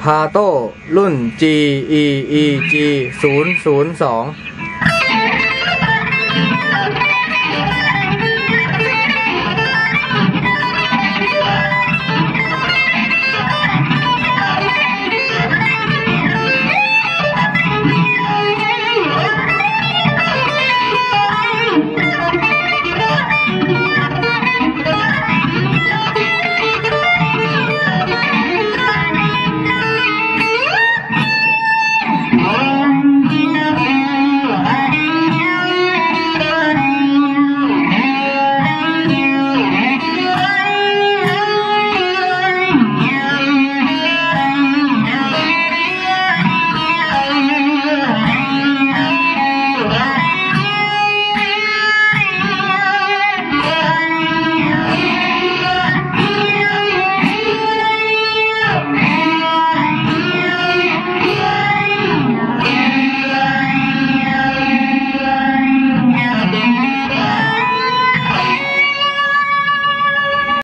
พาโต้รุ่น GEEG 0 0 2